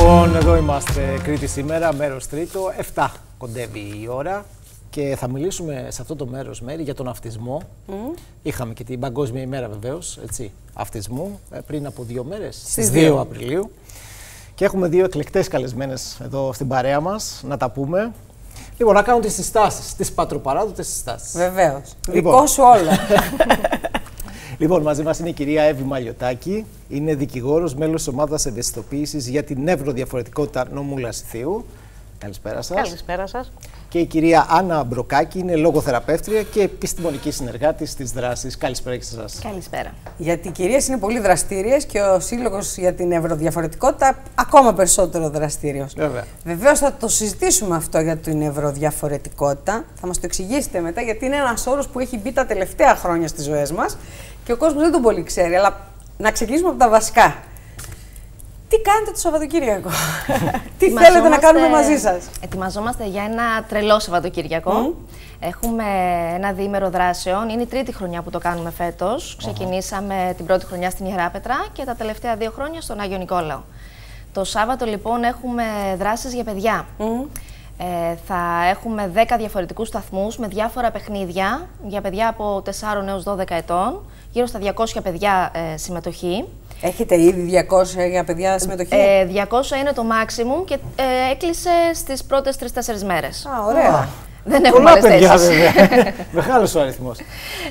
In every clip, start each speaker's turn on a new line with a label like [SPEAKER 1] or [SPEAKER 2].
[SPEAKER 1] Λοιπόν, εδώ είμαστε Κρήτη σήμερα, μέρος τρίτο, 7 κοντεύει η ώρα και θα μιλήσουμε σε αυτό το μέρος μέρη για τον αυτισμό. Είχαμε και την Παγκόσμια ημέρα βεβαίως, έτσι, αυτισμού, ε, πριν από δύο μέρες, στις 2 Απριλίου. Και έχουμε δύο εκλεκτές καλεσμένες εδώ στην παρέα μας, να τα πούμε. Λοιπόν, να κάνουν τις συστάσεις, τις πατροπαράδοτες συστάσεις.
[SPEAKER 2] Βεβαίως.
[SPEAKER 1] Λοιπόν.
[SPEAKER 2] Δικό σου όλα.
[SPEAKER 1] Λοιπόν, μαζί μας είναι η κυρία Εύη Μαλιωτάκη. Είναι δικηγόρος, μέλος της ομάδας ευαισθητοποίησης για την νευροδιαφορετικότητα νόμου Λασιθίου. Καλησπέρα σας.
[SPEAKER 3] Καλησπέρα σας.
[SPEAKER 1] Και η κυρία Άννα Μπροκάκη είναι λογοθεραπεύτρια και επιστημονική συνεργάτη τη δράση. Καλησπέρα και σε εσάς.
[SPEAKER 3] Καλησπέρα.
[SPEAKER 2] Γιατί οι κυρίες είναι πολύ δραστήριες και ο Σύλλογος για την Ευρωδιαφορετικότητα ακόμα περισσότερο δραστήριος.
[SPEAKER 1] Βέβαια.
[SPEAKER 2] Βεβαίως θα το συζητήσουμε αυτό για την ευρωδιαφορετικότητα. Θα μας το εξηγήσετε μετά, γιατί είναι ένας όρος που έχει μπει τα τελευταία χρόνια στις ζωές μας και ο κόσμος δεν τον πολύ ξέρει. Αλλά να ξεκινήσουμε από τα βασικά. Τι κάνετε το Σαββατοκύριακο, Τι θέλετε να κάνουμε μαζί σας;
[SPEAKER 3] Ετοιμαζόμαστε για ένα τρελό Σαββατοκύριακο. Έχουμε ένα διήμερο δράσεων. Είναι η τρίτη χρονιά που το κάνουμε φέτος. Ξεκινήσαμε την πρώτη χρονιά στην Ιεράπετρα και τα τελευταία δύο χρόνια στον Άγιο Νικόλαο. Το Σάββατο λοιπόν έχουμε δράσεις για παιδιά. Ε, θα έχουμε 10 διαφορετικούς σταθμούς με διάφορα παιχνίδια για παιδιά από 4 έως 12 ετών. Γύρω στα 200 παιδιά ε, συμμετοχή.
[SPEAKER 2] Έχετε ήδη 200 για παιδιά συμμετοχή;
[SPEAKER 3] Ε, 200 είναι το maximum και ε, έκλεισε στις πρώτες 3-4 μέρες.
[SPEAKER 2] Α, ωραία.
[SPEAKER 3] Δεν έχουμε
[SPEAKER 1] Πολλά
[SPEAKER 3] άλλες
[SPEAKER 1] παιδιά,
[SPEAKER 3] θέσεις.
[SPEAKER 1] βέβαια. Μεγάλος ο αριθμός.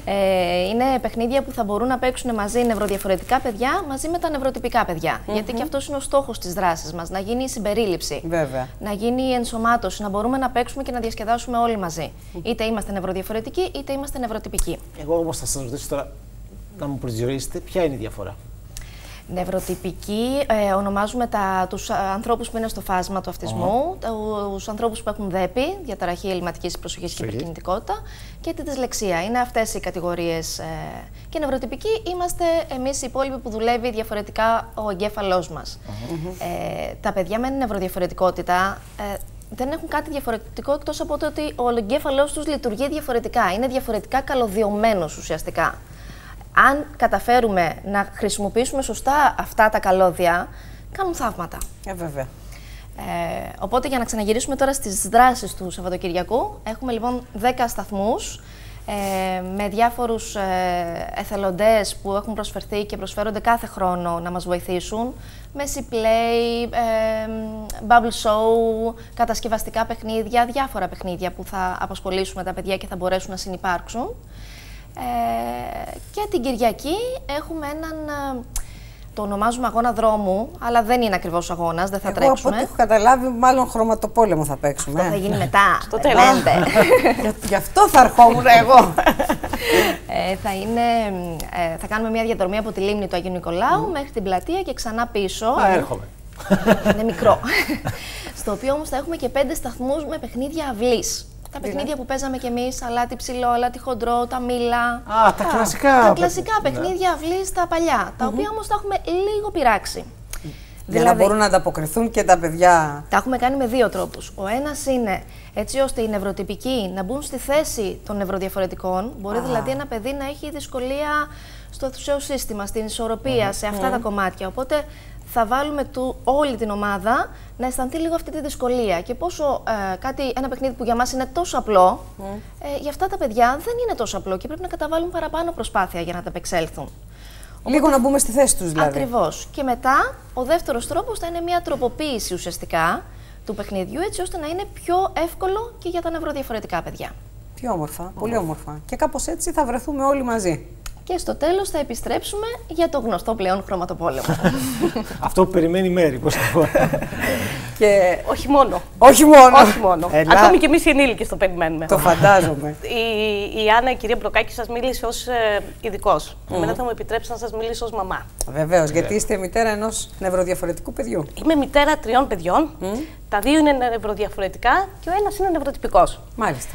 [SPEAKER 3] Ε, είναι παιχνίδια που θα μπορούν να παίξουν μαζί νευροδιαφορετικά παιδιά μαζί με τα νευροτυπικά παιδιά. Γιατί και αυτός είναι ο στόχος της δράσης μας, να γίνει η συμπερίληψη.
[SPEAKER 2] Βέβαια.
[SPEAKER 3] Να γίνει η ενσωμάτωση, να μπορούμε να παίξουμε και να διασκεδάσουμε όλοι μαζί. Είτε είμαστε νευροδιαφορετικοί, είτε είμαστε νευροτυπικοί.
[SPEAKER 1] Εγώ όμως θα σας ρωτήσω τώρα να μου προσδιορίσετε ποια είναι η διαφορά;
[SPEAKER 3] Νευροτυπικοί ε, ονομάζουμε τα, τους α, ανθρώπους που είναι στο φάσμα του αυτισμού, τους ανθρώπους που έχουν δέπη, διαταραχή ελληματικής προσοχής και
[SPEAKER 1] Προσοχή.
[SPEAKER 3] υπερκινητικότητα και τη δυσλεξία. Είναι αυτές οι κατηγορίες. Ε, και νευροτυπικοί είμαστε εμείς οι υπόλοιποι που δουλεύει διαφορετικά ο εγκέφαλός μας. Ε, τα παιδιά με νευροδιαφορετικότητα ε, δεν έχουν κάτι διαφορετικό εκτός από το ότι ο εγκέφαλός τους λειτουργεί διαφορετικά. Είναι διαφορετικά καλωδιωμένος ουσιαστικά αν καταφέρουμε να χρησιμοποιήσουμε σωστά αυτά τα καλώδια, κάνουν θαύματα.
[SPEAKER 2] Ε, βέβαια.
[SPEAKER 3] Ε, οπότε για να ξαναγυρίσουμε τώρα στις δράσεις του Σαββατοκυριακού, έχουμε λοιπόν 10 σταθμούς ε, με διάφορους ε, εθελοντές που έχουν προσφερθεί και προσφέρονται κάθε χρόνο να μας βοηθήσουν. Μέση play, ε, bubble show, κατασκευαστικά παιχνίδια, διάφορα παιχνίδια που θα απασχολήσουμε τα παιδιά και θα μπορέσουν να συνεπάρξουν. Ε, και την Κυριακή έχουμε έναν, ε, το ονομάζουμε αγώνα δρόμου, αλλά δεν είναι ακριβώς αγώνας, δεν θα
[SPEAKER 2] Εγώ από
[SPEAKER 3] τρέξουμε.
[SPEAKER 2] ό,τι έχω καταλάβει, μάλλον χρωματοπόλεμο θα παίξουμε.
[SPEAKER 3] Αυτό θα γίνει μετά.
[SPEAKER 2] Στο
[SPEAKER 3] Περιμένετε.
[SPEAKER 2] Γι' γι' αυτό θα ερχόμουν εγώ.
[SPEAKER 3] ε, θα, είναι, ε, θα κάνουμε μια διαδρομή από τη λίμνη του Αγίου Νικολάου μέχρι την πλατεία και ξανά πίσω.
[SPEAKER 1] Α, έρχομαι.
[SPEAKER 3] είναι μικρό. Στο οποίο όμως θα έχουμε και πέντε σταθμούς με παιχνίδια αυλής. Τα παιχνίδια που παίζαμε κι εμείς, αλάτι ψηλό, αλάτι χοντρό, τα μήλα.
[SPEAKER 1] Α, τα κλασικά.
[SPEAKER 3] Τα
[SPEAKER 1] παιχνίδια.
[SPEAKER 3] κλασικά παιχνίδια αυλής, τα παλιά, τα οποία όμως τα έχουμε λίγο πειράξει.
[SPEAKER 2] Για να μπορούν να ανταποκριθούν και τα παιδιά.
[SPEAKER 3] Τα έχουμε κάνει με δύο τρόπους. Ο ένας είναι έτσι ώστε οι νευροτυπικοί να μπουν στη θέση των νευροδιαφορετικών. Μπορεί δηλαδή ένα παιδί να έχει δυσκολία στο αιθουσαίο σύστημα, στην ισορροπία, σε αυτά τα κομμάτια. Οπότε θα βάλουμε του, όλη την ομάδα να αισθανθεί λίγο αυτή τη δυσκολία. Και πόσο ε, κάτι, ένα παιχνίδι που για μας είναι τόσο απλό, ε, για αυτά τα παιδιά δεν είναι τόσο απλό και πρέπει να καταβάλουν παραπάνω προσπάθεια για να τα επεξέλθουν.
[SPEAKER 2] Λίγο να μπούμε στη θέση τους δηλαδή.
[SPEAKER 3] Ακριβώς. Και μετά, ο δεύτερος τρόπος θα είναι μια τροποποίηση ουσιαστικά του παιχνιδιού, έτσι ώστε να είναι πιο εύκολο και για τα νευροδιαφορετικά παιδιά.
[SPEAKER 2] Τι όμορφα, πολύ όμορφα. Και κάπως έτσι θα βρεθούμε όλοι μαζί.
[SPEAKER 3] Και στο τέλος θα επιστρέψουμε για το γνωστό πλέον χρωματοπόλεμο.
[SPEAKER 1] Αυτό που περιμένει η Μέρη, πώς το πω.
[SPEAKER 2] Και
[SPEAKER 4] Όχι μόνο.
[SPEAKER 2] όχι μόνο.
[SPEAKER 4] Όχι μόνο.
[SPEAKER 1] Ελά.
[SPEAKER 4] Ακόμη και εμείς οι ενήλικες το περιμένουμε.
[SPEAKER 2] Το φαντάζομαι.
[SPEAKER 4] Η, η Άννα, η κυρία Μπροκάκη, σας μίλησε ως ε, ειδικός. Εμένα θα μου επιτρέψει να σας μιλήσω ως μαμά.
[SPEAKER 2] Βεβαίως, γιατί είστε μητέρα ενός νευροδιαφορετικού παιδιού.
[SPEAKER 4] Είμαι μητέρα τριών παιδιών. Τα δύο είναι νευροδιαφορετικά και ο ένας είναι νευρωτυπικός.
[SPEAKER 2] Μάλιστα.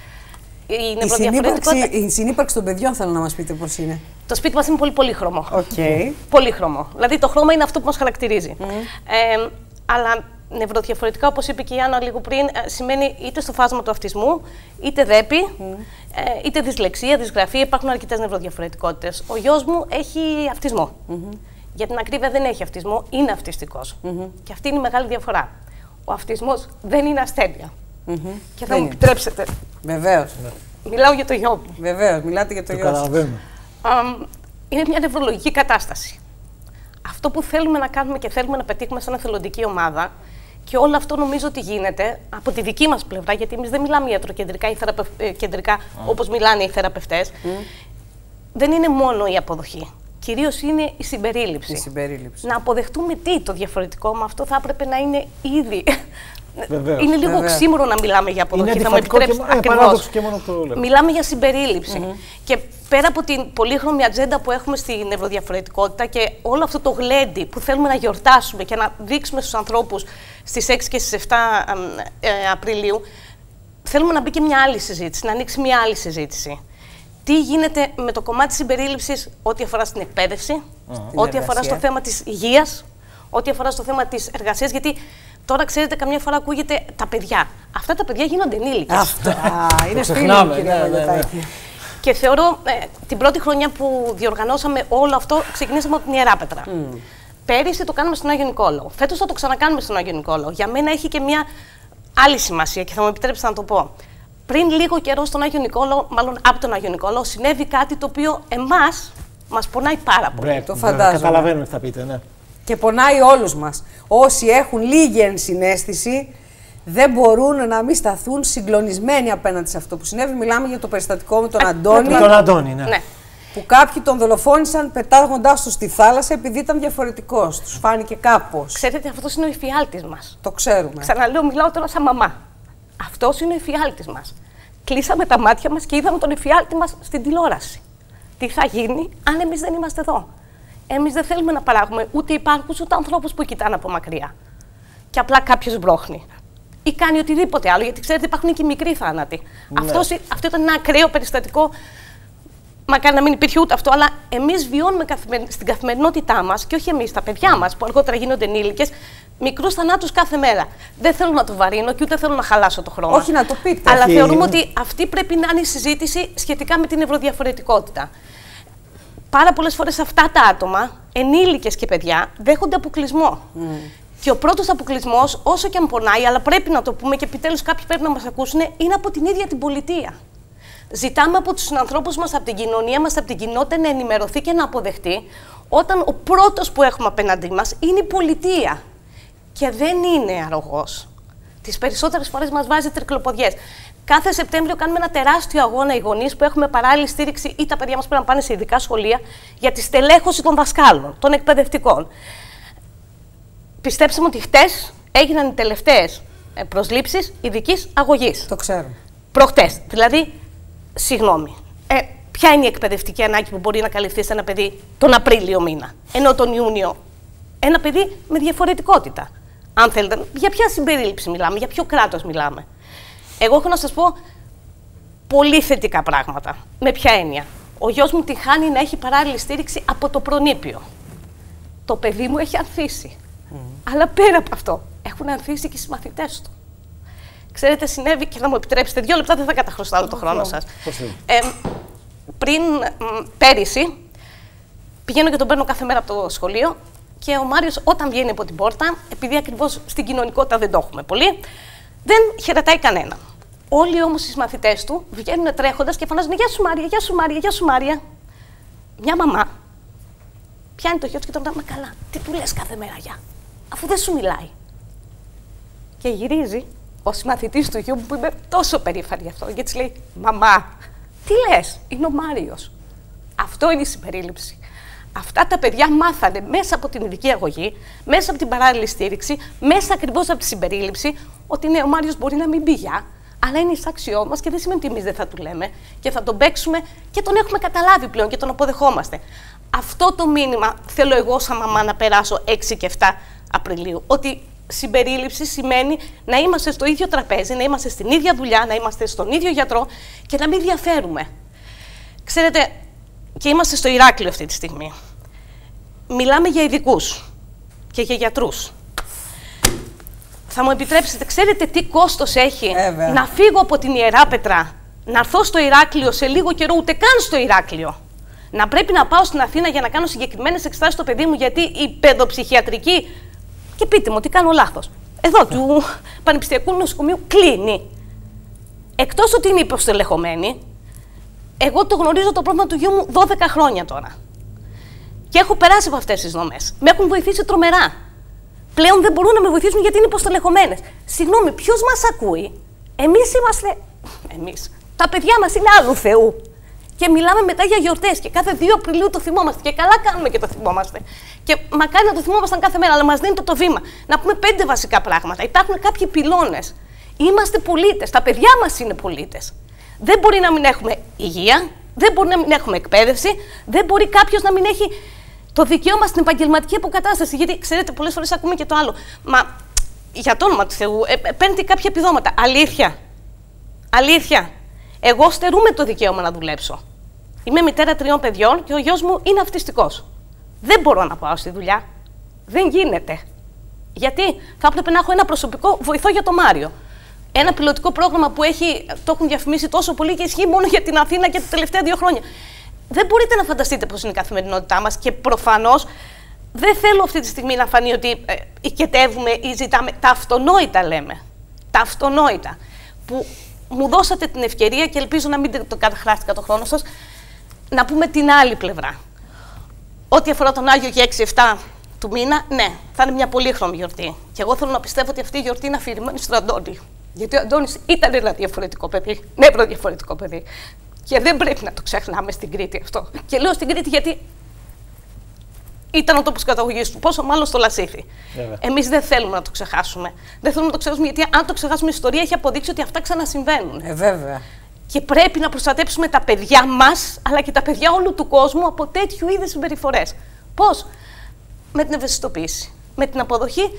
[SPEAKER 4] Η
[SPEAKER 2] Η
[SPEAKER 4] νευροδιαφορετικότητα.
[SPEAKER 2] συνύπαρξη, η συνύπαρξη των παιδιών θέλω να μας πείτε πώς είναι.
[SPEAKER 4] Το σπίτι μας είναι πολύ πολύχρωμο.
[SPEAKER 2] Οκ.
[SPEAKER 4] Πολύχρωμο. Δηλαδή το χρώμα είναι αυτό που μας χαρακτηρίζει. Ε, αλλά νευροδιαφορετικά, όπως είπε και η Άννα λίγο πριν, ε, σημαίνει είτε στο φάσμα του αυτισμού, είτε ΔΕΠΥ, ε, είτε δυσλεξία, δυσγραφή. Υπάρχουν αρκετές νευροδιαφορετικότητες. Ο γιος μου έχει αυτισμό. Για την ακρίβεια δεν έχει αυτισμό, είναι αυτιστικός. Και αυτή είναι η μεγάλη διαφορά. Ο αυτισμός δεν είναι ασθένεια. Και θα
[SPEAKER 2] Δεν
[SPEAKER 4] μου
[SPEAKER 2] είναι.
[SPEAKER 4] επιτρέψετε,
[SPEAKER 2] Βεβαίως.
[SPEAKER 4] μιλάω για το γιο μου.
[SPEAKER 2] Βεβαίως. Μιλάτε για το
[SPEAKER 1] Το
[SPEAKER 2] γιο σας.
[SPEAKER 1] Καταλαβαίνω.
[SPEAKER 4] Αμ, είναι μια νευρολογική κατάσταση. Αυτό που θέλουμε να κάνουμε και θέλουμε να πετύχουμε σαν εθελοντική ομάδα και όλο αυτό νομίζω ότι γίνεται από τη δική μας πλευρά, γιατί εμείς δεν μιλάμε ιατροκεντρικά ή θεραπευ... ε, κεντρικά όπως μιλάνε οι θεραπευτές, δεν είναι μόνο η αποδοχή. Κυρίως είναι η συμπερίληψη.
[SPEAKER 2] Η συμπερίληψη.
[SPEAKER 4] Να αποδεχτούμε τι το διαφορετικό, με αυτό θα έπρεπε να είναι ήδη.
[SPEAKER 1] Βεβαίως.
[SPEAKER 4] Είναι λίγο
[SPEAKER 2] Βεβαίως.
[SPEAKER 4] οξύμορο να μιλάμε για αποδοχή.
[SPEAKER 1] Είναι
[SPEAKER 4] θα μου
[SPEAKER 1] αντιφατικό και
[SPEAKER 4] επιτρέψετε.
[SPEAKER 1] μο- ε,
[SPEAKER 4] Ακριβώς.
[SPEAKER 1] παράδοξο και μόνο αυτό το λέμε.
[SPEAKER 4] Μιλάμε για συμπερίληψη. Και πέρα από την πολύχρωμη ατζέντα που έχουμε στη νευροδιαφορετικότητα και όλο αυτό το γλέντι που θέλουμε να γιορτάσουμε και να δείξουμε στους ανθρώπους στις 6 και στις 7 αμ, ε, Απριλίου, θέλουμε να μπει και μια άλλη συζήτηση, να ανοίξει μια άλλη συζήτηση. Τι γίνεται με το κομμάτι της συμπερίληψης ό,τι αφορά στην εκπαίδευση, ό,τι αφορά
[SPEAKER 2] εργασία.
[SPEAKER 4] στο θέμα της υγείας, ό,τι αφορά στο θέμα της εργασίας, γιατί τώρα ξέρετε καμιά φορά ακούγεται τα παιδιά. Αυτά τα παιδιά γίνονται ενήλικες.
[SPEAKER 2] Αυτό. Α, είναι φίλοι μου,
[SPEAKER 1] ξεχνάμε,
[SPEAKER 2] κυρία
[SPEAKER 1] ναι, ναι, ναι.
[SPEAKER 2] Μαγιωτάκη.
[SPEAKER 4] Και θεωρώ ε, την πρώτη χρονιά που διοργανώσαμε όλο αυτό, ξεκινήσαμε από την Ιεράπετρα. Mm. Πέρυσι το κάναμε στον Άγιο Νικόλαο. Φέτος θα το ξανακάνουμε στον Άγιο Νικόλαο. Για μένα έχει και μια άλλη σημασία και θα μου επιτρέψετε να το πω. Πριν λίγο καιρό στον Άγιο Νικόλαο, μάλλον από τον Άγιο Νικόλαο, συνέβη κάτι το οποίο εμάς μας πονάει πάρα πολύ.
[SPEAKER 1] Μπρε,
[SPEAKER 2] το
[SPEAKER 1] βέβαια,
[SPEAKER 2] φαντάζομαι.
[SPEAKER 1] Καταλαβαίνω τι θα πείτε, ναι.
[SPEAKER 2] Και πονάει όλους μας. Όσοι έχουν λίγη ενσυναίσθηση δεν μπορούν να μην σταθούν συγκλονισμένοι απέναντι σε αυτό που συνέβη. Μιλάμε για το περιστατικό με τον Αντώνη,
[SPEAKER 1] Με τον Αντώνη, ναι.
[SPEAKER 4] Ναι.
[SPEAKER 2] που κάποιοι τον δολοφόνησαν πετάγοντάς τους στη θάλασσα επειδή ήταν διαφορετικός. Τους φάνηκε κάπως.
[SPEAKER 4] Ξέρετε, αυτός είναι ο εφιάλτης μας.
[SPEAKER 2] Το ξέρουμε.
[SPEAKER 4] Ξαναλέω, μιλάω τώρα σαν μαμά. Αυτός είναι ο εφιάλτης μας. Κλείσαμε τα μάτια μας και είδαμε τον εφιάλτη μας στην τηλεόραση. Τι θα γίνει αν εμείς δεν είμαστε εδώ; Εμείς δεν θέλουμε να παράγουμε ούτε υπάρχους ούτε ανθρώπους που κοιτάνε από μακριά. Και απλά κάποιος μπρόχνει. Ή κάνει οτιδήποτε άλλο, γιατί ξέρετε υπάρχουν και μικροί θάνατοι. Αυτός, αυτό ήταν ένα ακραίο περιστατικό Μακάρι να μην υπήρχε ούτε αυτό, αλλά εμείς βιώνουμε καθημερι- στην καθημερινότητά μας και όχι εμείς, τα παιδιά μας που αργότερα γίνονται ενήλικες, μικρούς θανάτους κάθε μέρα. Δεν θέλω να το βαρύνω και ούτε θέλω να χαλάσω το χρόνο.
[SPEAKER 2] Όχι, να το πείτε.
[SPEAKER 4] Αλλά
[SPEAKER 1] Όχι,
[SPEAKER 4] θεωρούμε
[SPEAKER 1] είναι-
[SPEAKER 4] ότι αυτή πρέπει να είναι η συζήτηση σχετικά με την ευρωδιαφορετικότητα. Πάρα πολλές φορές αυτά τα άτομα, ενήλικες και παιδιά, δέχονται αποκλεισμό. Και ο πρώτος αποκλεισμός, όσο και αν πονάει, αλλά πρέπει να το πούμε και επιτέλους κάποιοι πρέπει να μας ακούσουν, είναι από την ίδια την πολιτεία. Ζητάμε από τους ανθρώπους μας, από την κοινωνία μας, από την κοινότητα να ενημερωθεί και να αποδεχτεί όταν ο πρώτος που έχουμε απέναντί μας είναι η πολιτεία. Και δεν είναι αρρωγός. Τις περισσότερες φορές μας βάζει τρικλοποδιές. Κάθε Σεπτέμβριο κάνουμε ένα τεράστιο αγώνα οι γονείς που έχουμε παράλληλη στήριξη ή τα παιδιά μας πρέπει να πάνε σε ειδικά σχολεία για τη στελέχωση των δασκάλων, των εκπαιδευτικών. Πιστέψτε μου ότι χτες έγιναν οι τελευταίες προσλήψεις ειδικής αγωγής.
[SPEAKER 2] Το ξέρω.
[SPEAKER 4] Προχτές. Δηλαδή, συγγνώμη. Ε, ποια είναι η εκπαιδευτική ανάγκη που μπορεί να καλυφθεί σε ένα παιδί τον Απρίλιο μήνα, ενώ τον Ιούνιο; Ένα παιδί με διαφορετικότητα. Αν θέλετε, για ποια συμπερίληψη μιλάμε, για ποιο κράτος μιλάμε; Εγώ έχω να σας πω πολύ θετικά πράγματα. Με ποια έννοια; Ο γιος μου τη χάνει να έχει παράλληλη στήριξη από το προνήπιο. Το παιδί μου έχει ανθίσει. Αλλά πέρα από αυτό, έχουν ανθίσει και οι συμμαθητές του. Ξέρετε, συνέβη και θα μου επιτρέψετε δύο λεπτά, δεν θα καταχρωστάω το χρόνο σας.
[SPEAKER 1] Πώς θέλει.
[SPEAKER 4] Ε, πριν, μ, πέρυσι, πηγαίνω και τον παίρνω κάθε μέρα από το σχολείο και ο Μάριος όταν βγαίνει από την πόρτα, επειδή ακριβώς στην κοινωνικότητα δεν το έχουμε πολύ, δεν χαιρετάει κανένα. Όλοι όμως οι συμμαθητές του βγαίνουν τρέχοντας και φωνάζουν «Γεια σου Μάρια, γεια σου Μάρια, γεια σου Μάρια». Μια μαμά πιάνει το γιο του και τον ρωτάει «Μα καλά, τι του λες κάθε μέρα γεια, αφού δεν σου μιλάει». Και γυρίζει ο συμμαθητής του γιου μου που είμαι τόσο περήφανη γι' αυτό, γιατί της λέει: Μαμά, τι λες, είναι ο Μάριος. Αυτό είναι η συμπερίληψη. Αυτά τα παιδιά μάθανε μέσα από την ειδική αγωγή, μέσα από την παράλληλη στήριξη, μέσα ακριβώς από τη συμπερίληψη, ότι ναι, ο Μάριος μπορεί να μην πει γεια, αλλά είναι εισάξιό μας και δεν σημαίνει ότι εμείς δεν θα του λέμε και θα τον παίξουμε και τον έχουμε καταλάβει πλέον και τον αποδεχόμαστε. Αυτό το μήνυμα θέλω εγώ, σαν μαμά, να περάσω 6 και 7 Απριλίου. Ότι συμπερίληψη σημαίνει να είμαστε στο ίδιο τραπέζι, να είμαστε στην ίδια δουλειά, να είμαστε στον ίδιο γιατρό και να μην διαφέρουμε. Ξέρετε, και είμαστε στο Ηράκλειο αυτή τη στιγμή. Μιλάμε για ειδικούς και για γιατρούς. Θα μου επιτρέψετε, ξέρετε τι κόστος έχει
[SPEAKER 2] Βέβαια.
[SPEAKER 4] να φύγω από την Ιερά Πετρά, να έρθω στο Ηράκλειο σε λίγο καιρό, ούτε καν στο Ηράκλειο, Να πρέπει να πάω στην Αθήνα για να κάνω συγκεκριμένες εξετάσεις στο παιδί μου, γιατί η παιδοψυχιατρική. Και πείτε μου, τι κάνω λάθος. Εδώ του Πανεπιστημιακού Νοσοκομείου κλείνει. Εκτός ότι είναι υποστελεχωμένη, εγώ το γνωρίζω το πρόβλημα του γιού μου 12 χρόνια τώρα. Και έχω περάσει από αυτές τις δομές. Με έχουν βοηθήσει τρομερά. Πλέον δεν μπορούν να με βοηθήσουν γιατί είναι υποστελεχωμένες. Συγγνώμη, ποιος μας ακούει; Εμείς είμαστε. Εμείς. Τα παιδιά μας είναι άλλου Θεού. Και μιλάμε μετά για γιορτές. Και κάθε 2 Απριλίου το θυμόμαστε. Και καλά κάνουμε και το θυμόμαστε. Και μακάρι να το θυμόμασταν κάθε μέρα, αλλά μας δίνεται το βήμα. Να πούμε πέντε βασικά πράγματα. Υπάρχουν κάποιοι πυλώνες. Είμαστε πολίτες. Τα παιδιά μας είναι πολίτες. Δεν μπορεί να μην έχουμε υγεία, δεν μπορεί να μην έχουμε εκπαίδευση, δεν μπορεί κάποιος να μην έχει το δικαίωμα στην επαγγελματική αποκατάσταση. Γιατί ξέρετε, πολλές φορές ακούμε και το άλλο. Μα για το όνομα του Θεού, ε, ε παίρνετε κάποια επιδόματα. Αλήθεια. Αλήθεια. Εγώ στερούμε το δικαίωμα να δουλέψω. Είμαι μητέρα τριών παιδιών και ο γιος μου είναι αυτιστικός. Δεν μπορώ να πάω στη δουλειά. Δεν γίνεται. Γιατί θα έπρεπε να έχω ένα προσωπικό βοηθό για το Μάριο. Ένα πιλωτικό πρόγραμμα που έχει, το έχουν διαφημίσει τόσο πολύ και ισχύει μόνο για την Αθήνα και τα τελευταία δύο χρόνια. Δεν μπορείτε να φανταστείτε πώς είναι η καθημερινότητά μας και προφανώς δεν θέλω αυτή τη στιγμή να φανεί ότι ε, οικετεύουμε ή ζητάμε. Τα αυτονόητα λέμε. Τα αυτονόητα. Που μου δώσατε την ευκαιρία και ελπίζω να μην το καταχράστηκα το χρόνο σας να πούμε την άλλη πλευρά. Ό,τι αφορά τον Άγιο για 6-7 του μήνα, ναι, θα είναι μια πολύχρωμη γιορτή. Και εγώ θέλω να πιστεύω ότι αυτή η γιορτή είναι αφηρημένη στον Αντώνη. Γιατί ο Αντώνης ήταν ένα διαφορετικό παιδί, νεύρο διαφορετικό παιδί. Και δεν πρέπει να το ξεχνάμε στην Κρήτη αυτό. Και λέω στην Κρήτη γιατί ήταν ο τόπος καταγωγής του. Πόσο μάλλον στο Λασίθι. Εμείς δεν θέλουμε να το ξεχάσουμε. Δεν θέλουμε να το ξεχάσουμε γιατί αν το ξεχάσουμε, η ιστορία έχει αποδείξει ότι αυτά ξανασυμβαίνουν.
[SPEAKER 2] Ε, βέβαια.
[SPEAKER 4] Και πρέπει να προστατέψουμε τα παιδιά μας, αλλά και τα παιδιά όλου του κόσμου από τέτοιου είδους συμπεριφορές. Πώς; Με την ευαισθητοποίηση, με την αποδοχή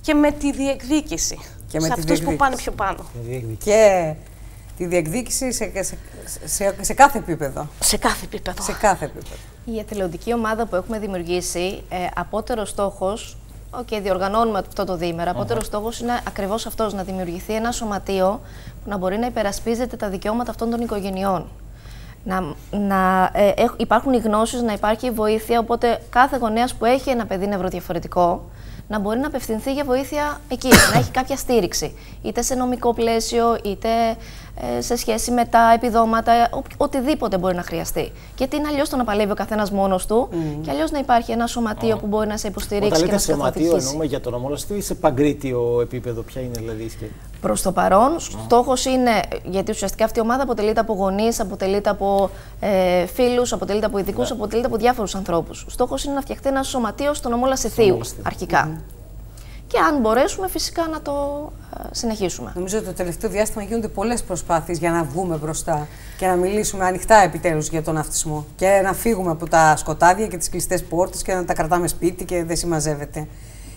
[SPEAKER 4] και με τη διεκδίκηση. Και σε αυτούς που πάνε πιο πάνω.
[SPEAKER 2] Και τη διεκδίκηση σε, σε, σε, σε, κάθε επίπεδο.
[SPEAKER 4] Σε κάθε επίπεδο.
[SPEAKER 2] Σε κάθε επίπεδο.
[SPEAKER 3] Η εθελοντική ομάδα που έχουμε δημιουργήσει, ε, απότερο στόχος, και okay, διοργανώνουμε αυτό το διήμερο, απότερο στόχος είναι ακριβώς αυτός, να δημιουργηθεί ένα σωματείο που να μπορεί να υπερασπίζεται τα δικαιώματα αυτών των οικογενειών. Να, να ε, υπάρχουν οι γνώσεις, να υπάρχει η βοήθεια, οπότε κάθε γονέας που έχει ένα παιδί νευροδιαφορετικό, να μπορεί να απευθυνθεί για βοήθεια εκεί, να έχει κάποια στήριξη. Είτε σε νομικό πλαίσιο, είτε ε, σε σχέση με τα επιδόματα, ο, οτιδήποτε μπορεί να χρειαστεί. Γιατί είναι αλλιώς το να παλεύει ο καθένας μόνος του, mm. και αλλιώς να υπάρχει ένα σωματείο που μπορεί να σε υποστηρίξει Όταν
[SPEAKER 1] και να σε σωματείο, εννοούμε για τον ομόλογο ή σε παγκρίτιο επίπεδο, ποια είναι δηλαδή η
[SPEAKER 3] Προς το παρόν, mm. στόχος είναι, γιατί ουσιαστικά αυτή η ομάδα αποτελείται από γονείς, αποτελείται από ε, φίλους, αποτελείται από ειδικούς, yeah. αποτελείται από διάφορους ανθρώπους. Στόχος είναι να φτιαχτεί ένα σωματείο στον ομόλα Θείου, αρχικά. Mm και αν μπορέσουμε φυσικά να το ε, συνεχίσουμε.
[SPEAKER 2] Νομίζω ότι το τελευταίο διάστημα γίνονται πολλές προσπάθειες για να βγούμε μπροστά και να μιλήσουμε ανοιχτά επιτέλους για τον αυτισμό και να φύγουμε από τα σκοτάδια και τις κλειστές πόρτες και να τα κρατάμε σπίτι και δεν συμμαζεύεται.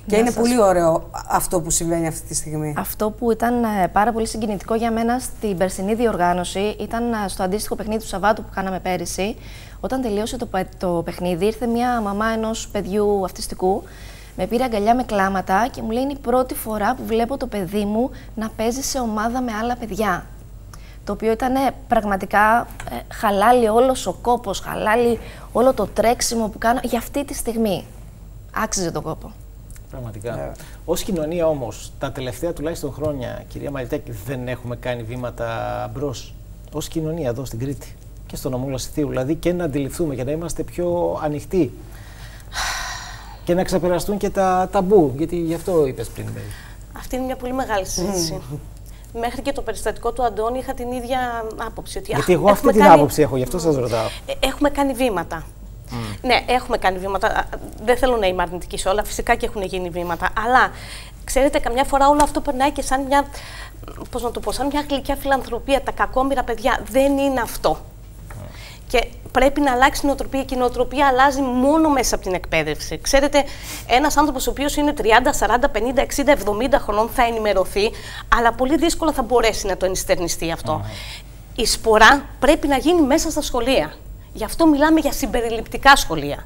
[SPEAKER 2] Και είναι πολύ ωραίο αυτό που συμβαίνει αυτή τη στιγμή.
[SPEAKER 3] Αυτό που ήταν ε, πάρα πολύ συγκινητικό για μένα στην περσινή διοργάνωση ήταν ε, στο αντίστοιχο παιχνίδι του Σαββάτου που κάναμε πέρυσι. Όταν τελείωσε το, το παιχνίδι, ήρθε μια μαμά ενός παιδιού αυτιστικού με πήρε αγκαλιά με κλάματα και μου λέει είναι η πρώτη φορά που βλέπω το παιδί μου να παίζει σε ομάδα με άλλα παιδιά. Το οποίο ήταν πραγματικά ε, χαλάλι όλος ο κόπος, χαλάλι όλο το τρέξιμο που κάνω για αυτή τη στιγμή. Άξιζε τον κόπο.
[SPEAKER 1] Πραγματικά. Yeah. Ναι. Ω κοινωνία όμως, τα τελευταία τουλάχιστον χρόνια, κυρία Μαριτέκη, δεν έχουμε κάνει βήματα μπρος. Ω κοινωνία εδώ στην Κρήτη και στον νομό Δηλαδή και να αντιληφθούμε και να είμαστε πιο ανοιχτοί και να ξεπεραστούν και τα ταμπού. Γιατί γι' αυτό είπες πριν.
[SPEAKER 4] Αυτή είναι μια πολύ μεγάλη συζήτηση. Μέχρι και το περιστατικό του Αντώνη είχα την ίδια άποψη. Ότι,
[SPEAKER 1] Γιατί εγώ αυτή την άποψη έχω, γι' αυτό σας ρωτάω.
[SPEAKER 4] Ε, έχουμε κάνει βήματα. Ναι, έχουμε κάνει βήματα. Δεν θέλω να είμαι αρνητική σε όλα. Φυσικά και έχουν γίνει βήματα. Αλλά ξέρετε, καμιά φορά όλο αυτό περνάει και σαν μια. Πώς να το πω, σαν μια γλυκιά φιλανθρωπία. Τα κακόμοιρα παιδιά δεν είναι αυτό. Και πρέπει να αλλάξει η νοοτροπία και η νοοτροπία αλλάζει μόνο μέσα από την εκπαίδευση. Ξέρετε, ένας άνθρωπος ο οποίος είναι 30, 40, 50, 60, 70 χρονών θα ενημερωθεί, αλλά πολύ δύσκολα θα μπορέσει να το ενστερνιστεί αυτό. Η σπορά πρέπει να γίνει μέσα στα σχολεία. Γι' αυτό μιλάμε για συμπεριληπτικά σχολεία.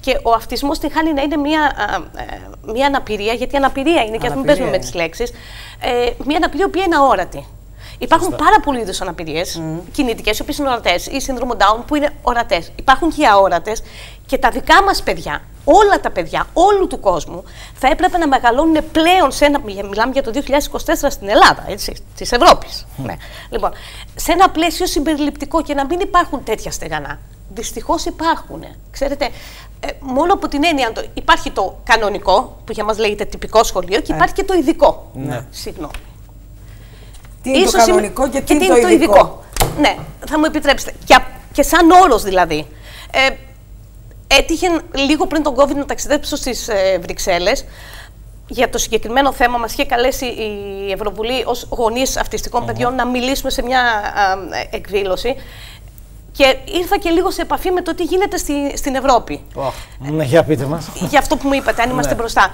[SPEAKER 4] Και ο αυτισμός την χάνει να είναι μια, ε, μια αναπηρία, γιατί αναπηρία είναι, και ας μην παίζουμε με τις λέξεις, ε, μια αναπηρία που είναι αόρατη. Υπάρχουν πάρα πολλοί είδους αναπηρίε, mm. κινητικές, οι οποίε είναι ορατέ, ή σύνδρομο Down που είναι ορατές. Υπάρχουν και οι αόρατες και τα δικά μας παιδιά, όλα τα παιδιά όλου του κόσμου, θα έπρεπε να μεγαλώνουν πλέον σε ένα. Μιλάμε για το 2024 στην Ελλάδα, έτσι, της Ευρώπης. Ναι. Λοιπόν, σε ένα πλαίσιο συμπεριληπτικό και να μην υπάρχουν τέτοια στεγανά. Δυστυχώς υπάρχουν. Ξέρετε, ε, μόνο από την έννοια. Υπάρχει το κανονικό, που για μας λέγεται τυπικό σχολείο, και υπάρχει και το ειδικό.
[SPEAKER 1] Ναι.
[SPEAKER 4] Συγγνώμη.
[SPEAKER 2] Τι είναι το κανονικό και τι, είναι το ειδικό.
[SPEAKER 4] Ναι, θα μου επιτρέψετε. Και, και σαν όρο δηλαδή. Ε, έτυχε λίγο πριν τον COVID να ταξιδέψω στις ε, Βρυξέλλες για το συγκεκριμένο θέμα μας είχε καλέσει η Ευρωβουλή ως γονείς αυτιστικών παιδιών να μιλήσουμε σε μια εκδήλωση και ήρθα και λίγο σε επαφή με το τι γίνεται στη, στην Ευρώπη.
[SPEAKER 1] Oh, ναι, για πείτε μας.
[SPEAKER 4] Για αυτό που μου είπατε, αν είμαστε ναι. μπροστά.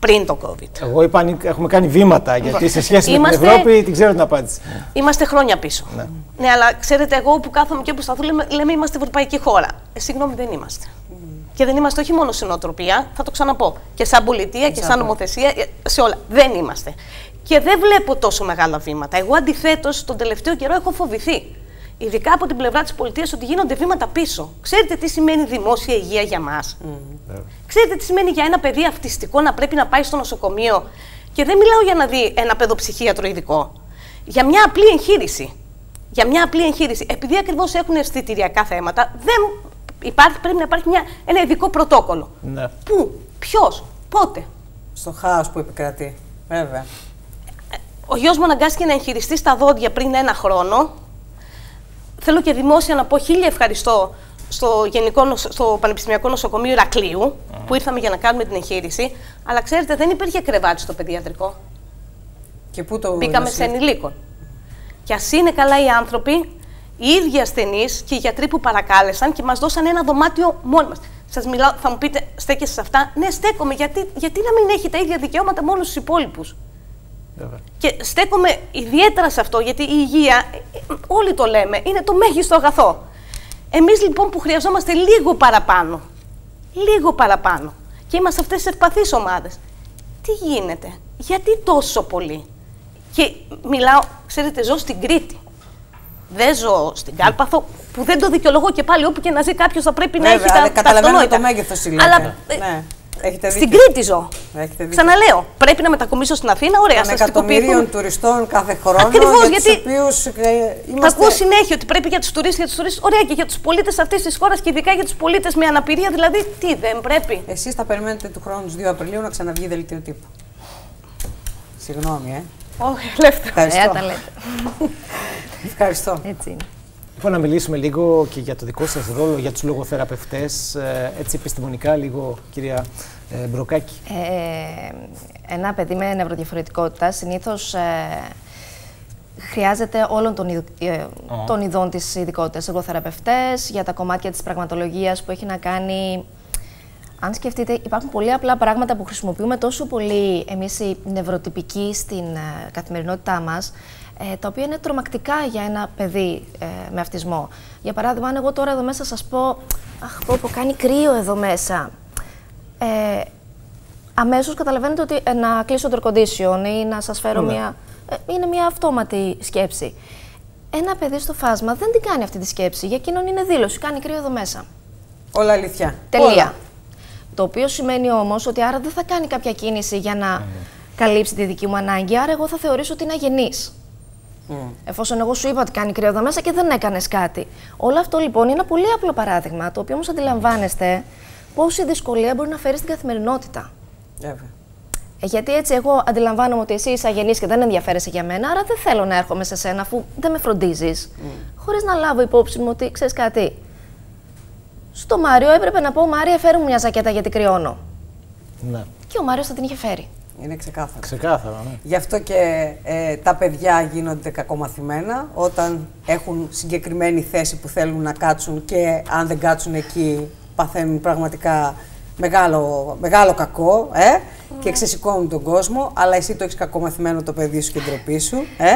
[SPEAKER 4] Πριν το COVID.
[SPEAKER 1] Εγώ είπα έχουμε κάνει βήματα, γιατί σε σχέση με την Ευρώπη την ξέρω την απάντηση.
[SPEAKER 4] Είμαστε χρόνια πίσω. Ναι. ναι, αλλά ξέρετε, εγώ που κάθομαι και που σταθώ, λέμε, λέμε είμαστε ευρωπαϊκή χώρα. Ε, συγγνώμη, δεν είμαστε. Και δεν είμαστε όχι μόνο σε νοοτροπία, θα το ξαναπώ, και σαν πολιτεία και σαν νομοθεσία, ε, σε όλα. Δεν είμαστε. Και δεν βλέπω τόσο μεγάλα βήματα. Εγώ αντιθέτως, τον τελευταίο καιρό έχω φοβηθεί. Ειδικά από την πλευρά της πολιτείας, ότι γίνονται βήματα πίσω. Ξέρετε τι σημαίνει δημόσια υγεία για μας; Mm. Ξέρετε τι σημαίνει για ένα παιδί αυτιστικό να πρέπει να πάει στο νοσοκομείο. Και δεν μιλάω για να δει ένα παιδοψυχίατρο ειδικό. Για μια απλή εγχείρηση. Για μια απλή εγχείρηση. Επειδή ακριβώς έχουν αισθητηριακά θέματα, δεν υπάρχει, πρέπει να υπάρχει μια, ένα ειδικό πρωτόκολλο.
[SPEAKER 1] Ναι.
[SPEAKER 4] Πού, ποιος, πότε;
[SPEAKER 2] Στο χάος που επικρατεί. Βέβαια.
[SPEAKER 4] Ο γιος μου αναγκάστηκε να εγχειριστεί στα δόντια πριν ένα χρόνο. Θέλω και δημόσια να πω χίλια ευχαριστώ στο, γενικό, στο Πανεπιστημιακό Νοσοκομείο Ηρακλείου, που ήρθαμε για να κάνουμε την εγχείρηση. Αλλά ξέρετε, δεν υπήρχε κρεβάτι στο παιδιατρικό.
[SPEAKER 2] Και πού το
[SPEAKER 4] Μπήκαμε σε ενηλίκων. Και ας είναι καλά οι άνθρωποι, οι ίδιοι ασθενείς και οι γιατροί που παρακάλεσαν και μας δώσαν ένα δωμάτιο μόνοι μας. Σας μιλάω, θα μου πείτε, στέκεσαι σε αυτά; Ναι, στέκομαι. Γιατί, γιατί να μην έχει τα ίδια δικαιώματα με όλους τους υπόλοιπους; Και στέκομαι ιδιαίτερα σε αυτό, γιατί η υγεία, όλοι το λέμε, είναι το μέγιστο αγαθό. Εμείς λοιπόν που χρειαζόμαστε λίγο παραπάνω, λίγο παραπάνω, και είμαστε αυτές τις ευπαθείς ομάδες, τι γίνεται, γιατί τόσο πολύ; Και μιλάω, ξέρετε, ζω στην Κρήτη δεν ζω στην Κάρπαθο, που δεν το δικαιολογώ και πάλι όπου και να ζει κάποιος θα πρέπει
[SPEAKER 2] Βέβαια,
[SPEAKER 4] να έχει
[SPEAKER 2] τα Καταλαβαίνω το μέγεθος
[SPEAKER 4] Αλλά ε, ναι. Έχετε στην Κρήτη ζω. Ξαναλέω, πρέπει να μετακομίσω στην Αθήνα. Ωραία,
[SPEAKER 2] σας εκατομμυρίων τουριστών κάθε χρόνο.
[SPEAKER 4] Ακριβώς, γιατί.
[SPEAKER 2] Οποίους, ε,
[SPEAKER 4] είμαστε... Θα ακούω συνέχεια ότι πρέπει για τους τουρίστες, για τους τουρίστες. Ωραία, και για τους πολίτες αυτής της χώρας και ειδικά για τους πολίτες με αναπηρία. Δηλαδή, τι δεν πρέπει.
[SPEAKER 2] Εσείς θα περιμένετε του χρόνου τους 2 Απριλίου να ξαναβγεί δελτίο τύπου. Συγγνώμη, ε.
[SPEAKER 4] Όχι, ελεύθερα.
[SPEAKER 3] Ευχαριστώ. Ε,
[SPEAKER 2] Ευχαριστώ.
[SPEAKER 3] Έτσι είναι.
[SPEAKER 1] Λοιπόν, να μιλήσουμε λίγο και για το δικό σας ρόλο, για τους λογοθεραπευτές, ε, έτσι επιστημονικά λίγο, κυρία ε, Μπροκάκη.
[SPEAKER 3] Ε, ένα παιδί με νευροδιαφορετικότητα συνήθως ε, χρειάζεται όλων των, ε, των ειδών της ειδικότητας. Λογοθεραπευτές, για τα κομμάτια της πραγματολογίας που έχει να κάνει αν σκεφτείτε, υπάρχουν πολύ απλά πράγματα που χρησιμοποιούμε τόσο πολύ εμείς οι νευροτυπικοί στην ε, καθημερινότητά μας, ε, τα οποία είναι τρομακτικά για ένα παιδί ε, με αυτισμό. Για παράδειγμα, αν εγώ τώρα εδώ μέσα σας πω «Αχ, πω, πω κάνει κρύο εδώ μέσα», ε, αμέσως καταλαβαίνετε ότι ε, να κλείσω το air condition ή να σας φέρω ναι. μια... είναι μια αυτόματη σκέψη. Ένα παιδί στο φάσμα δεν την κάνει αυτή τη σκέψη, για εκείνον είναι δήλωση, κάνει κρύο εδώ μέσα.
[SPEAKER 2] Όλα αλήθεια.
[SPEAKER 3] Τελεία. Το οποίο σημαίνει όμως ότι άρα δεν θα κάνει κάποια κίνηση για να καλύψει τη δική μου ανάγκη, άρα εγώ θα θεωρήσω ότι είναι αγενής. Mm. Εφόσον εγώ σου είπα ότι κάνει κρύο εδώ μέσα και δεν έκανες κάτι. Όλο αυτό λοιπόν είναι ένα πολύ απλό παράδειγμα, το οποίο όμως αντιλαμβάνεστε πόση δυσκολία μπορεί να φέρει στην καθημερινότητα.
[SPEAKER 2] Yeah.
[SPEAKER 3] Ε, γιατί έτσι εγώ αντιλαμβάνομαι ότι εσύ είσαι αγενής και δεν ενδιαφέρεσαι για μένα, άρα δεν θέλω να έρχομαι σε σένα αφού δεν με φροντίζεις. Mm. Χωρίς να λάβω υπόψη μου ότι ξέρεις κάτι. Στο Μάριο έπρεπε να πω: Μάρια, φέρω μου μια ζακέτα γιατί κρυώνω.
[SPEAKER 1] Ναι.
[SPEAKER 3] Και ο Μάριος θα την είχε φέρει.
[SPEAKER 2] Είναι ξεκάθαρο.
[SPEAKER 1] Ξεκάθαρο, ναι.
[SPEAKER 2] Γι' αυτό και ε, τα παιδιά γίνονται κακομαθημένα όταν έχουν συγκεκριμένη θέση που θέλουν να κάτσουν και αν δεν κάτσουν εκεί παθαίνουν πραγματικά μεγάλο, μεγάλο κακό ε, και ξεσηκώνουν τον κόσμο. Αλλά εσύ το έχεις κακομαθημένο το παιδί σου και ντροπή σου. Ε.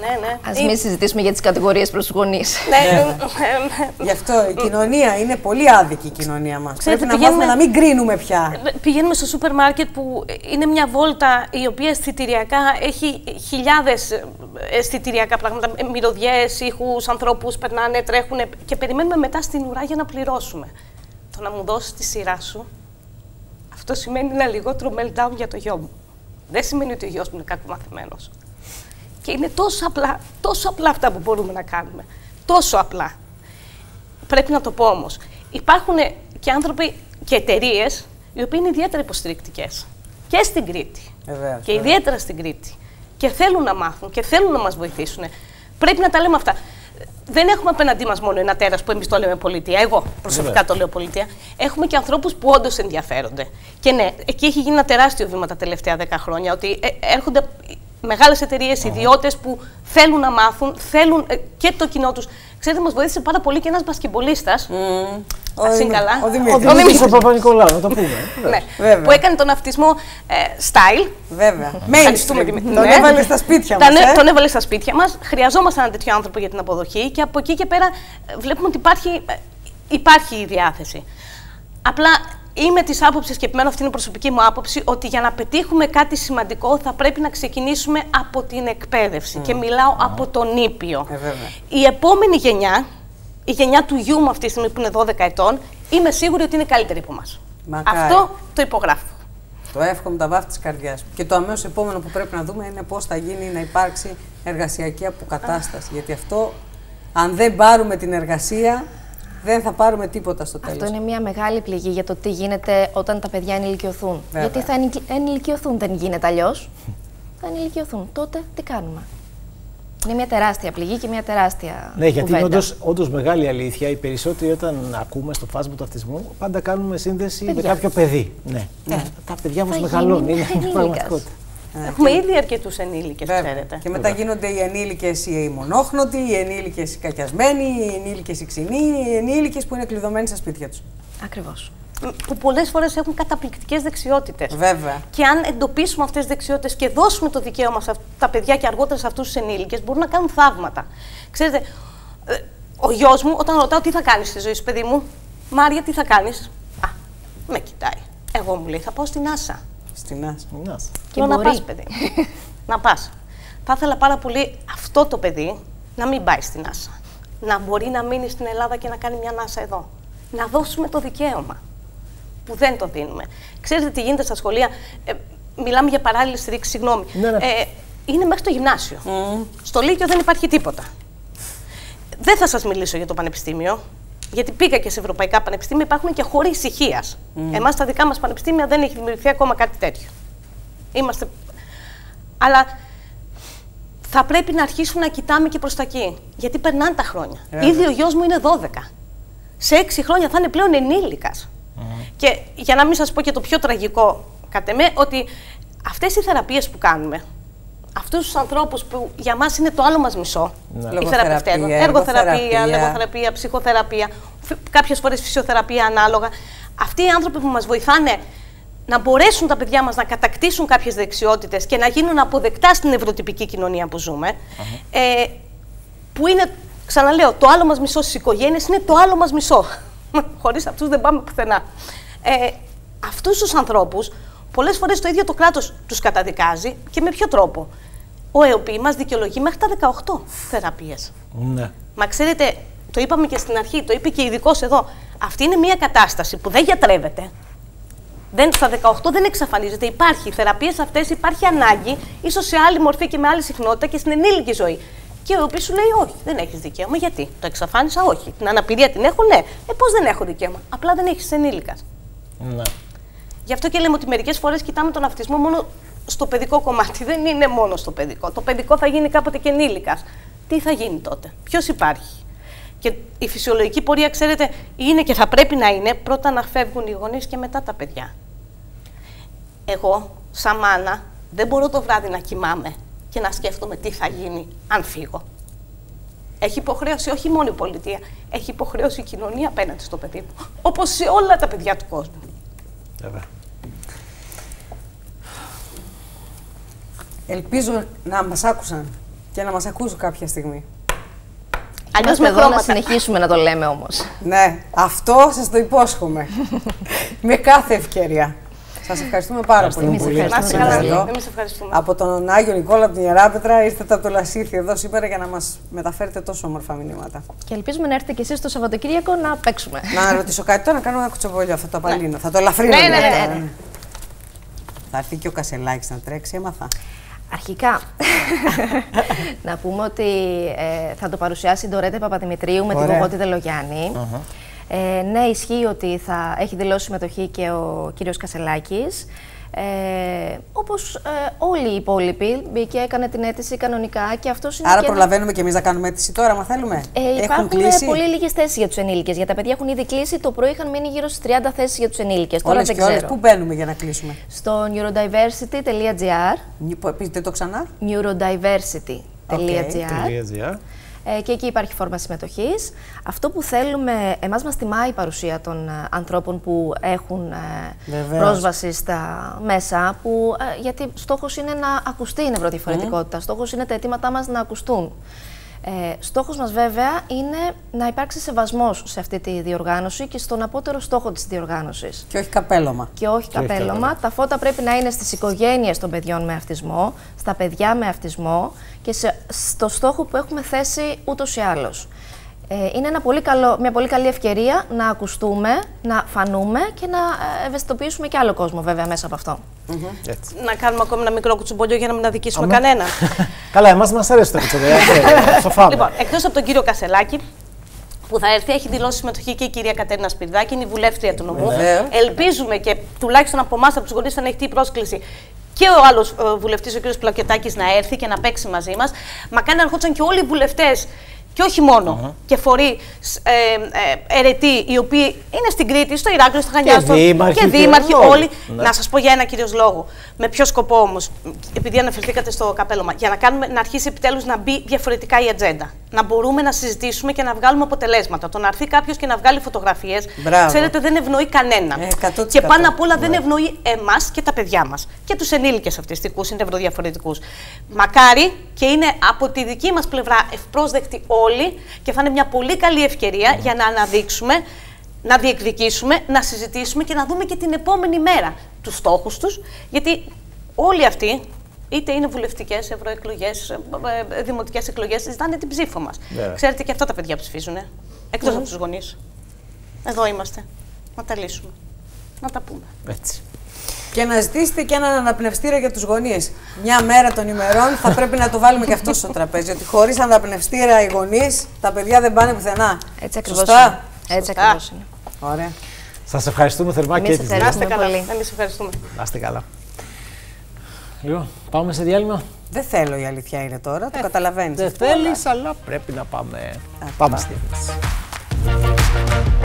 [SPEAKER 4] Ναι, ναι.
[SPEAKER 3] Α μην συζητήσουμε για τις κατηγορίες προς τους γονείς.
[SPEAKER 4] Ναι,
[SPEAKER 2] Ναι.
[SPEAKER 4] ε, ε,
[SPEAKER 2] Γι' αυτό η κοινωνία είναι πολύ άδικη η κοινωνία μας.
[SPEAKER 4] Ξέρετε,
[SPEAKER 2] Πρέπει να
[SPEAKER 4] πηγαίνουμε-
[SPEAKER 2] μάθουμε να μην κρίνουμε πια.
[SPEAKER 4] ε, Πηγαίνουμε στο σούπερ μάρκετ που είναι μια βόλτα η οποία αισθητηριακά έχει χιλιάδες αισθητηριακά πράγματα, ε, μυρωδιές, ήχους, ανθρώπους περνάνε, τρέχουν και περιμένουμε μετά στην ουρά για να πληρώσουμε. Το να μου δώσεις τη σειρά σου, αυτό σημαίνει ένα λιγότερο meltdown για το γιο μου. Δεν σημαίνει ότι ο γιος μου είναι κάτι μαθημένος. Και είναι τόσο απλά, τόσο απλά αυτά που μπορούμε να κάνουμε. Τόσο απλά. Πρέπει να το πω όμως. Υπάρχουν και άνθρωποι και εταιρείες οι οποίοι είναι ιδιαίτερα υποστηρικτικές. Και στην Κρήτη.
[SPEAKER 2] Βεβαίως,
[SPEAKER 4] και
[SPEAKER 2] βεβαίως.
[SPEAKER 4] ιδιαίτερα στην Κρήτη. Και θέλουν να μάθουν και θέλουν να μας βοηθήσουν. Πρέπει να τα λέμε αυτά. Δεν έχουμε απέναντί μας μόνο ένα τέρας που εμείς το λέμε πολιτεία. Εγώ προσωπικά το λέω πολιτεία. Έχουμε και ανθρώπους που όντως ενδιαφέρονται. Και ναι, εκεί έχει γίνει ένα τεράστιο βήμα τα τελευταία δέκα χρόνια. Ότι ε, έρχονται μεγάλες εταιρείες, ιδιώτες που θέλουν να μάθουν, θέλουν ε, και το κοινό τους. Ξέρετε, μας βοήθησε πάρα πολύ και ένας μπασκεμπολίστας.
[SPEAKER 2] Ο
[SPEAKER 4] Ας είναι
[SPEAKER 2] Δημήτρης-
[SPEAKER 4] καλά.
[SPEAKER 2] Ο
[SPEAKER 1] Ο
[SPEAKER 2] Δημήτρης.
[SPEAKER 1] Δημήτρης ο Παπα-Νικολάου, να το πούμε.
[SPEAKER 4] Ναι,
[SPEAKER 2] Βέβαια.
[SPEAKER 4] που έκανε τον αυτισμό ε, style.
[SPEAKER 2] Βέβαια.
[SPEAKER 4] Ευχαριστούμε,
[SPEAKER 2] Mainstream.
[SPEAKER 4] Δημήτρη.
[SPEAKER 2] Τον
[SPEAKER 4] Ναι.
[SPEAKER 2] έβαλε στα σπίτια
[SPEAKER 4] Τον,
[SPEAKER 2] μας.
[SPEAKER 4] έ- τον έβαλε στα σπίτια μας. Χρειαζόμασταν ένα τέτοιο άνθρωπο για την αποδοχή και από εκεί και πέρα ε, βλέπουμε ότι υπάρχει, ε, υπάρχει η διάθεση. Απλά είμαι της άποψης και επιμένω αυτή είναι η προσωπική μου άποψη ότι για να πετύχουμε κάτι σημαντικό θα πρέπει να ξεκινήσουμε από την εκπαίδευση. Και μιλάω από τον ήπιο.
[SPEAKER 2] Ε, βέβαια.
[SPEAKER 4] η επόμενη γενιά, η γενιά του γιού μου αυτή τη στιγμή που είναι 12 ετών, είμαι σίγουρη ότι είναι καλύτερη από εμάς.
[SPEAKER 2] Μακάρι.
[SPEAKER 4] Αυτό το υπογράφω.
[SPEAKER 2] Το εύχομαι τα βάθη της καρδιάς μου. Και το αμέσως επόμενο που πρέπει να δούμε είναι πώς θα γίνει να υπάρξει εργασιακή αποκατάσταση. Γιατί αυτό, αν δεν πάρουμε την εργασία, δεν θα πάρουμε τίποτα στο τέλος.
[SPEAKER 3] Αυτό είναι μια μεγάλη πληγή για το τι γίνεται όταν τα παιδιά ενηλικιωθούν.
[SPEAKER 2] Βέβαια.
[SPEAKER 3] Γιατί θα ενηλικι- ενηλικιωθούν, δεν γίνεται αλλιώς. Θα ενηλικιωθούν. Τότε τι κάνουμε; Είναι μια τεράστια πληγή και μια τεράστια.
[SPEAKER 1] Ναι, γιατί είναι
[SPEAKER 3] κουβέντα.
[SPEAKER 1] όντως, όντως μεγάλη αλήθεια. Οι περισσότεροι όταν ακούμε στο φάσμα του αυτισμού, πάντα κάνουμε σύνδεση με
[SPEAKER 3] Παιδιά.
[SPEAKER 1] κάποιο παιδί. Ναι. Τα παιδιά μας
[SPEAKER 3] Θα
[SPEAKER 1] μεγαλώνουν.
[SPEAKER 3] γίνει
[SPEAKER 1] Είναι
[SPEAKER 3] ενήλικας.
[SPEAKER 1] πραγματικότητα.
[SPEAKER 4] Έχουμε ήδη αρκετούς ενήλικες,
[SPEAKER 2] Βέβαια.
[SPEAKER 4] ξέρετε.
[SPEAKER 2] Και μετά γίνονται οι ενήλικες οι μονόχνοτοι, οι ενήλικες οι κακιασμένοι, οι ενήλικες οι ξινοί, οι ενήλικες που είναι κλειδωμένοι στα σπίτια τους.
[SPEAKER 3] Ακριβώς.
[SPEAKER 4] που πολλές φορές έχουν καταπληκτικές δεξιότητες.
[SPEAKER 2] Βέβαια.
[SPEAKER 4] Και αν εντοπίσουμε αυτές τις δεξιότητες και δώσουμε το δικαίωμα σε αυτά τα παιδιά και αργότερα σε αυτούς τους ενήλικες, μπορούν να κάνουν θαύματα. Ξέρετε, ε, ο γιος μου, όταν ρωτάω τι θα κάνεις στη ζωή σου, παιδί μου, Μάρια, τι θα κάνεις; Α, με κοιτάει. Εγώ μου λέει, θα πάω στην Άσα.
[SPEAKER 2] Στην Άσο.
[SPEAKER 1] Να σε.
[SPEAKER 3] Και
[SPEAKER 4] Λέω, να
[SPEAKER 3] μπορεί.
[SPEAKER 4] πας, παιδί. να πας. Θα ήθελα πάρα πολύ αυτό το παιδί να μην πάει στην Άσα. Να μπορεί να μείνει στην Ελλάδα και να κάνει μια Άσα εδώ. Να δώσουμε το δικαίωμα που δεν το δίνουμε. Ξέρετε τι γίνεται στα σχολεία; Ε, μιλάμε για παράλληλη στηρίξη, συγγνώμη.
[SPEAKER 1] Ναι, ναι.
[SPEAKER 4] Ε, είναι μέχρι το γυμνάσιο. Στο Λύκειο δεν υπάρχει τίποτα. Δεν θα σας μιλήσω για το πανεπιστήμιο, γιατί πήγα και σε ευρωπαϊκά πανεπιστήμια, υπάρχουν και χώροι ησυχίας. Mm. Εμάς στα δικά μας πανεπιστήμια δεν έχει δημιουργηθεί ακόμα κάτι τέτοιο. Είμαστε... Αλλά θα πρέπει να αρχίσουμε να κοιτάμε και προς τα εκεί, γιατί περνάνε τα χρόνια.
[SPEAKER 2] Βέβαια.
[SPEAKER 4] Ήδη ο γιος μου είναι 12. Σε 6 χρόνια θα είναι πλέον ενήλικας. Και για να μην σας πω και το πιο τραγικό, κατ' εμέ, ότι αυτές οι θεραπείες που κάνουμε, αυτούς τους ανθρώπους που για μας είναι το άλλο μας μισό,
[SPEAKER 1] Ναι.
[SPEAKER 4] οι
[SPEAKER 2] Λογοθεραπεία,
[SPEAKER 4] θεραπευτές, εργοθεραπεία,
[SPEAKER 2] εργοθεραπεία.
[SPEAKER 4] λογοθεραπεία, ψυχοθεραπεία, φι- κάποιες φορές φυσιοθεραπεία ανάλογα. Αυτοί οι άνθρωποι που μας βοηθάνε να μπορέσουν τα παιδιά μας να κατακτήσουν κάποιες δεξιότητες και να γίνουν αποδεκτά στην ευρωτυπική κοινωνία που ζούμε, ε, που είναι, ξαναλέω, το άλλο μας μισό στις οικογένειες είναι το άλλο μας μισό. Χωρίς αυτούς δεν πάμε πουθενά. Ε, αυτούς τους ανθρώπους, πολλές φορές το ίδιο το κράτος τους καταδικάζει και με ποιο τρόπο. Ο ΕΟΠΗ μας δικαιολογεί μέχρι τα 18 θεραπείες.
[SPEAKER 1] Ναι.
[SPEAKER 4] Μα ξέρετε, το είπαμε και στην αρχή, το είπε και ειδικός εδώ. Αυτή είναι μια κατάσταση που δεν γιατρεύεται. Δεν, στα 18 δεν εξαφανίζεται. Υπάρχει. Οι θεραπείες αυτές υπάρχει ανάγκη, ίσως σε άλλη μορφή και με άλλη συχνότητα και στην ενήλικη ζωή. Και ο οποίος σου λέει: Όχι, δεν έχεις δικαίωμα. Γιατί το εξαφάνισα, Όχι. Την αναπηρία την έχω, ναι. Ε, πώς δεν έχω δικαίωμα. Απλά δεν έχεις ενήλικας.
[SPEAKER 1] ναι.
[SPEAKER 4] Γι' αυτό και λέμε ότι μερικές φορές κοιτάμε τον αυτισμό μόνο στο παιδικό κομμάτι. Δεν είναι μόνο στο παιδικό. Το παιδικό θα γίνει κάποτε και ενήλικας. Τι θα γίνει τότε, Ποιος υπάρχει; Και η φυσιολογική πορεία, ξέρετε, είναι και θα πρέπει να είναι πρώτα να φεύγουν οι γονείς και μετά τα παιδιά. Εγώ, σαν μάνα, δεν μπορώ το βράδυ να κοιμάμαι και να σκέφτομαι τι θα γίνει αν φύγω. Έχει υποχρέωση όχι μόνο η πολιτεία, έχει υποχρέωση η κοινωνία απέναντι στο παιδί μου. Όπως σε όλα τα παιδιά του κόσμου.
[SPEAKER 1] Βέβαια.
[SPEAKER 2] Ελπίζω να μας άκουσαν και να μας ακούσουν κάποια στιγμή.
[SPEAKER 4] Αλλιώς
[SPEAKER 3] Είμαστε
[SPEAKER 4] με
[SPEAKER 3] εδώ να
[SPEAKER 4] χρώματα.
[SPEAKER 3] συνεχίσουμε να το λέμε όμως.
[SPEAKER 2] Ναι, αυτό σας το υπόσχομαι. με κάθε ευκαιρία. Σας ευχαριστούμε πάρα πολύ.
[SPEAKER 1] Ευχαριστούμε
[SPEAKER 2] που
[SPEAKER 1] πολύ.
[SPEAKER 4] Να είστε
[SPEAKER 2] ήρθατε
[SPEAKER 4] καλά.
[SPEAKER 2] εδώ.
[SPEAKER 4] Εμείς ευχαριστούμε.
[SPEAKER 2] Από τον Άγιο Νικόλα από την Ιεράπετρα ήρθατε από το Λασίθι εδώ σήμερα για να μας μεταφέρετε τόσο όμορφα μηνύματα.
[SPEAKER 3] Και ελπίζουμε να έρθετε κι εσείς το Σαββατοκύριακο να παίξουμε.
[SPEAKER 2] να ρωτήσω κάτι τώρα, να κάνω ένα κουτσομπολιό, θα το απαλύνω, θα το ελαφρύνω.
[SPEAKER 4] Ναι, ναι,
[SPEAKER 2] λίγο.
[SPEAKER 4] ναι, ναι,
[SPEAKER 2] Θα έρθει και ο Κασελάκης να τρέξει, έμαθα.
[SPEAKER 3] Αρχικά, να πούμε ότι ε, θα το παρουσιάσει η Ντορέτε Παπαδημητρίου με την
[SPEAKER 2] Ωραία.
[SPEAKER 3] Κογότη Δελογιάννη. Ε, ναι, ισχύει ότι θα έχει δηλώσει συμμετοχή και ο κύριος Κασελάκης. Ε, όπως ε, όλοι οι υπόλοιποι μπήκε, έκανε την αίτηση κανονικά και αυτός είναι
[SPEAKER 2] Άρα
[SPEAKER 3] και ένα-
[SPEAKER 2] προλαβαίνουμε και εμείς να κάνουμε αίτηση τώρα, μα θέλουμε;
[SPEAKER 3] Ε,
[SPEAKER 2] Έχουν
[SPEAKER 3] υπάρχουν
[SPEAKER 2] κλείσει;
[SPEAKER 3] πολύ λίγες θέσεις για τους ενήλικες. Για τα παιδιά έχουν ήδη κλείσει. Το πρωί είχαν μείνει γύρω στις 30 θέσεις για τους ενήλικες. Τώρα
[SPEAKER 2] Όλες
[SPEAKER 3] δεν
[SPEAKER 2] και όλες.
[SPEAKER 3] ξέρω.
[SPEAKER 2] Πού μπαίνουμε για να κλείσουμε;
[SPEAKER 3] Στο neurodiversity.gr
[SPEAKER 2] Νι- πω- Πείτε το ξανά;
[SPEAKER 3] neurodiversity.gr ε, και εκεί υπάρχει φόρμα συμμετοχής. Αυτό που θέλουμε, εμάς μας τιμάει η παρουσία των ε, ανθρώπων που έχουν ε,
[SPEAKER 2] Βεβαίως.
[SPEAKER 3] πρόσβαση στα μέσα, που, ε, γιατί στόχος είναι να ακουστεί η νευροδιαφορετικότητα, στόχος είναι τα αιτήματά μας να ακουστούν. Ε, στόχος μας βέβαια είναι να υπάρξει σεβασμός σε αυτή τη διοργάνωση και στον απότερο στόχο της διοργάνωσης
[SPEAKER 2] Και όχι καπέλωμα.
[SPEAKER 3] και όχι καπέλωμα. Τα φώτα πρέπει να είναι στις οικογένειες των παιδιών με αυτισμό, στα παιδιά με αυτισμό και σε, στο στόχο που έχουμε θέσει ούτως ή άλλως. Ε, είναι ένα πολύ καλό, μια πολύ καλή ευκαιρία να ακουστούμε, να φανούμε και να ε, ευαισθητοποιήσουμε και άλλο κόσμο βέβαια μέσα από αυτό.
[SPEAKER 1] Έτσι.
[SPEAKER 4] Να κάνουμε ακόμη ένα μικρό κουτσουμπολιό για να μην αδικήσουμε κανέναν.
[SPEAKER 1] Καλά, εμάς μας αρέσει το κουτσομπολιό. Το φάμε.
[SPEAKER 4] Λοιπόν, εκτός από τον κύριο Κασελάκη, που θα έρθει, έχει δηλώσει συμμετοχή και η κυρία Κατέρινα Σπυρδάκη, είναι η βουλεύτρια του νομού.
[SPEAKER 2] Βεβαίως.
[SPEAKER 4] Ελπίζουμε και τουλάχιστον από εμάς, από τους γονείς, θα ανοιχτεί η πρόσκληση και ο άλλος βουλευτής, ο κ. Πλακετάκης, να έρθει και να παίξει μαζί μας. Μακάρι να ερχόντουσαν και όλοι οι βουλευτές. Και όχι μόνο. Και φορεί ε, ε, αιρετοί, οι οποίοι είναι στην Κρήτη, στο Ηράκλειο, στο Χανιά,
[SPEAKER 1] Και
[SPEAKER 4] στο-
[SPEAKER 1] δήμαρχοι
[SPEAKER 4] και
[SPEAKER 1] και
[SPEAKER 4] δήμαρχοι
[SPEAKER 1] όλοι.
[SPEAKER 4] όλοι.
[SPEAKER 1] Ναι.
[SPEAKER 4] Να σας πω για ένα κυρίως λόγο. Με ποιο σκοπό όμως, επειδή αναφερθήκατε στο καπέλωμα, για να, κάνουμε, να αρχίσει επιτέλους να μπει διαφορετικά η ατζέντα. Να μπορούμε να συζητήσουμε και να βγάλουμε αποτελέσματα. Το να έρθει κάποιος και να βγάλει φωτογραφίες,
[SPEAKER 2] Μπράβο.
[SPEAKER 4] ξέρετε, δεν ευνοεί κανέναν.
[SPEAKER 2] Ε, 100%.
[SPEAKER 4] και πάνω απ' όλα δεν ευνοεί εμάς και τα παιδιά μας. Και τους ενήλικες αυτιστικούς, είναι ευρωδιαφορετικούς. Μακάρι και είναι από τη δική μας πλευρά ευπρόσδεκτοι όλοι και θα είναι μια πολύ καλή ευκαιρία για να αναδείξουμε να διεκδικήσουμε, να συζητήσουμε και να δούμε και την επόμενη μέρα τους στόχους τους, γιατί όλοι αυτοί, είτε είναι βουλευτικές, ευρωεκλογές, ε, ε, δημοτικές εκλογές, ζητάνε την ψήφο μας.
[SPEAKER 1] Ναι.
[SPEAKER 4] Ξέρετε και αυτά τα παιδιά ψηφίζουν, ε; εκτός από τους γονείς. Εδώ είμαστε. Να τα λύσουμε. Να τα πούμε.
[SPEAKER 1] Έτσι.
[SPEAKER 2] Και να ζητήσετε και έναν αναπνευστήρα για τους γονείς. Μια μέρα των ημερών θα πρέπει να το βάλουμε και αυτό στο τραπέζι. Ότι χωρίς αναπνευστήρα οι γονείς, τα παιδιά δεν πάνε πουθενά.
[SPEAKER 3] Έτσι ακριβώς
[SPEAKER 2] Σωστά.
[SPEAKER 3] είναι. Έτσι
[SPEAKER 4] Σωστά.
[SPEAKER 3] ακριβώς είναι.
[SPEAKER 2] Ωραία.
[SPEAKER 1] Σας ευχαριστούμε θερμά
[SPEAKER 3] Εμείς
[SPEAKER 1] και τις δύο.
[SPEAKER 3] ευχαριστούμε.
[SPEAKER 4] Να είστε καλά.
[SPEAKER 3] πολύ.
[SPEAKER 4] Εμείς ευχαριστούμε.
[SPEAKER 1] Να είστε καλά. Λοιπόν, πάμε σε διάλειμμα.
[SPEAKER 2] Δεν θέλω η αλήθεια είναι τώρα, το καταλαβαίνεις.
[SPEAKER 1] Δεν θέλεις, αλλά πρέπει να πάμε. Πάμε στη διαφήμιση.